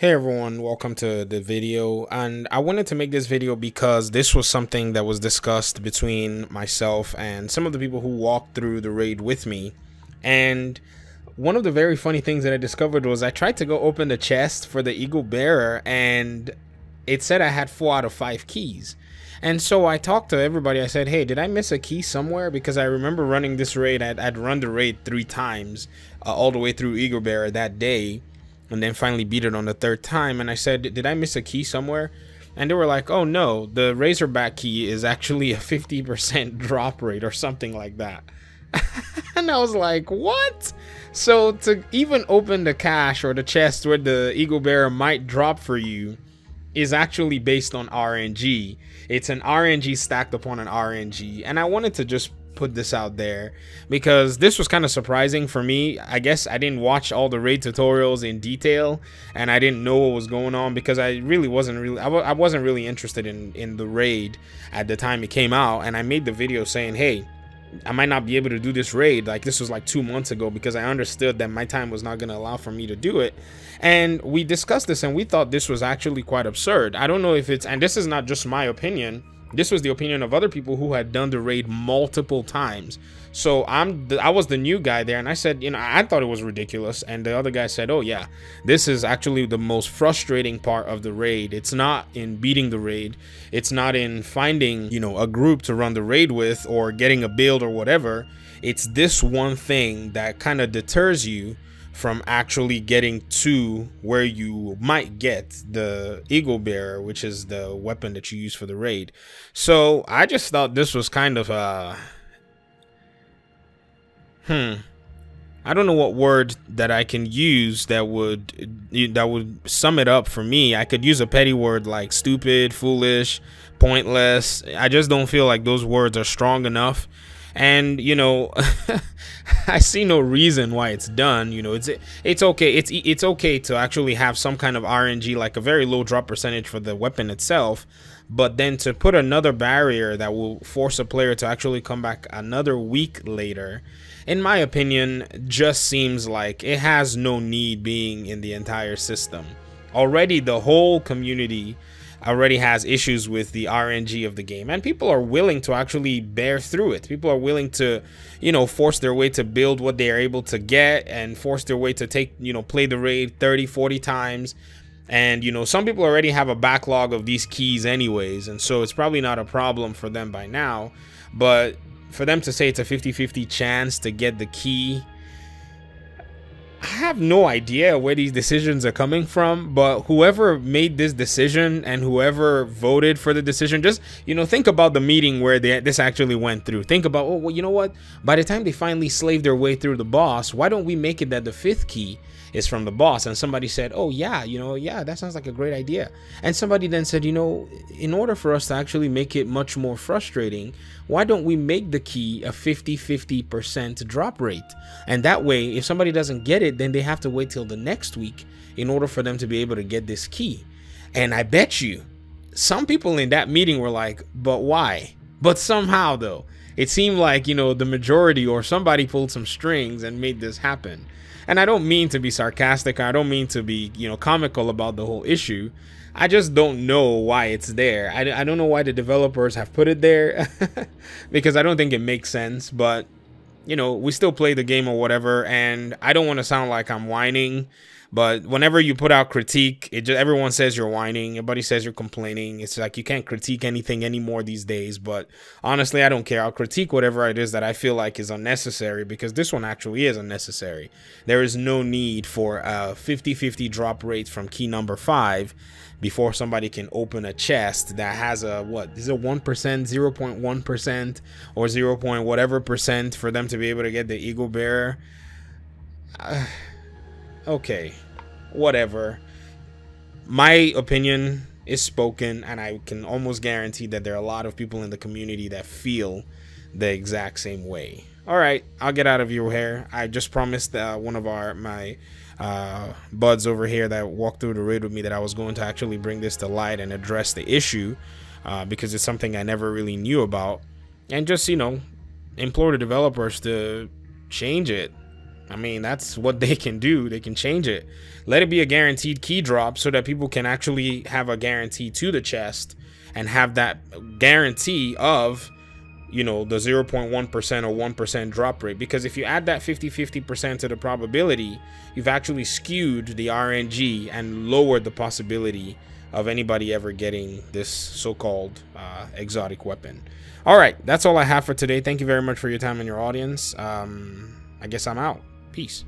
Hey everyone, welcome to the video. And I wanted to make this video because this was something that was discussed between myself and some of the people who walked through the raid with me. And one of the very funny things that I discovered was I tried to go open the chest for the eagle bearer and it said I had four out of five keys. And so I talked to everybody. I said hey did I miss a key somewhere? Because I remember running this raid. I'd, I'd run the raid three times uh, all the way through eagle bearer that day and then finally beat it on the third time. And I said, Did I miss a key somewhere? And they were like, Oh no, the Razorback key is actually a 50% drop rate or something like that. and I was like, What? So to even open the cache or the chest where the Eagle Bearer might drop for you is actually based on RNG. It's an RNG stacked upon an RNG. And I wanted to just put this out there because this was kind of surprising for me. I guess I didn't watch all the raid tutorials in detail and I didn't know what was going on because I really wasn't really I w- I wasn't really interested in in the raid at the time it came out and I made the video saying, "Hey, I might not be able to do this raid like this was like two months ago because I understood that my time was not going to allow for me to do it. And we discussed this and we thought this was actually quite absurd. I don't know if it's, and this is not just my opinion. This was the opinion of other people who had done the raid multiple times. So I'm the, I was the new guy there and I said, you know, I thought it was ridiculous and the other guy said, "Oh yeah, this is actually the most frustrating part of the raid. It's not in beating the raid. It's not in finding, you know, a group to run the raid with or getting a build or whatever. It's this one thing that kind of deters you from actually getting to where you might get the eagle bearer which is the weapon that you use for the raid. So i just thought this was kind of uh hmm. I don't know what word that i can use that would that would sum it up for me. I could use a petty word like stupid foolish pointless. I just don't feel like those words are strong enough and you know i see no reason why it's done you know. It's it's okay it's it's okay to actually have some kind of rng like a very low drop percentage for the weapon itself but then to put another barrier that will force a player to actually come back another week later in my opinion just seems like it has no need being in the entire system. Already the whole community already has issues with the RNG of the game and people are willing to actually bear through it. People are willing to, you know, force their way to build what they are able to get and force their way to take, you know, play the raid 30, 40 times. And, you know, some people already have a backlog of these keys anyways, and so it's probably not a problem for them by now. But for them to say it's a 50-50 chance to get the key I have no idea where these decisions are coming from, but whoever made this decision and whoever voted for the decision, just you know, think about the meeting where they, this actually went through. Think about, oh, well, you know what? By the time they finally slaved their way through the boss, why don't we make it that the fifth key is from the boss? And somebody said, oh yeah, you know, yeah, that sounds like a great idea. And somebody then said, you know, in order for us to actually make it much more frustrating, why don't we make the key a 50-50% drop rate? And that way, if somebody doesn't get it, then they have to wait till the next week in order for them to be able to get this key. And I bet you, some people in that meeting were like, but why? But somehow, though, it seemed like, you know, the majority or somebody pulled some strings and made this happen. And I don't mean to be sarcastic, I don't mean to be, you know, comical about the whole issue. I just don't know why it's there. I, I don't know why the developers have put it there because I don't think it makes sense. But, you know, we still play the game or whatever. And I don't want to sound like I'm whining but whenever you put out critique, it just everyone says you're whining. Everybody says you're complaining. It's like you can't critique anything anymore these days. But honestly, I don't care. I'll critique whatever it is that I feel like is unnecessary because this one actually is unnecessary. There is no need for a 50-50 drop rate from key number five before somebody can open a chest that has a what is it 1% 0.1% or 0. Point whatever percent for them to be able to get the eagle bearer uh, okay, whatever. My opinion is spoken, and I can almost guarantee that there are a lot of people in the community that feel the exact same way. All right, I'll get out of your hair. I just promised uh, one of our my uh, buds over here that walked through the raid with me that I was going to actually bring this to light and address the issue uh, because it's something I never really knew about, and just you know implore the developers to change it I mean, that's what they can do. They can change it. Let it be a guaranteed key drop so that people can actually have a guarantee to the chest and have that guarantee of, you know, the 0.1% or 1% drop rate. Because if you add that 50 50% to the probability, you've actually skewed the RNG and lowered the possibility of anybody ever getting this so-called uh, exotic weapon. All right, that's all I have for today. Thank you very much for your time and your audience. Um, I guess I'm out. Peace.